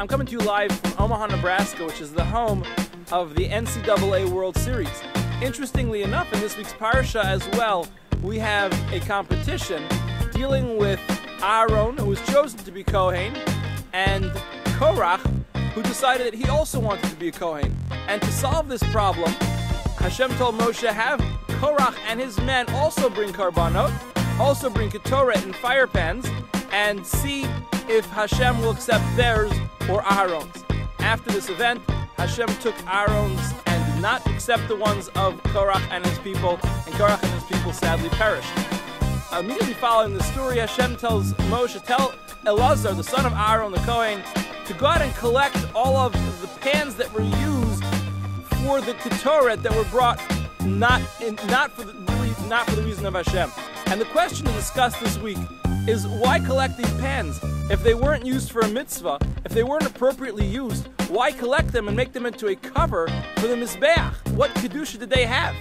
I'm coming to you live from Omaha, Nebraska, which is the home of the NCAA World Series. Interestingly enough, in this week's Parsha as well, we have a competition dealing with Aaron, who was chosen to be Kohen, and Korach, who decided that he also wanted to be a Kohen. And to solve this problem, Hashem told Moshe, have Korach and his men also bring Karbanot, also bring Ketoret and fire pans, and see if Hashem will accept theirs or Aaron's. After this event, Hashem took Aaron's and did not accept the ones of Korach and his people, and Korach and his people sadly perished. Immediately following the story, Hashem tells Moshe, tell Elazar, the son of Aaron the Kohen, to go out and collect all of the pans that were used for the Ketoret that were brought not in, not for the not for the reason of Hashem. And the question to discuss this week is why collect these pans? If they weren't used for a mitzvah, if they weren't appropriately used, why collect them and make them into a cover for the Mizbeach? What Kedusha did they have?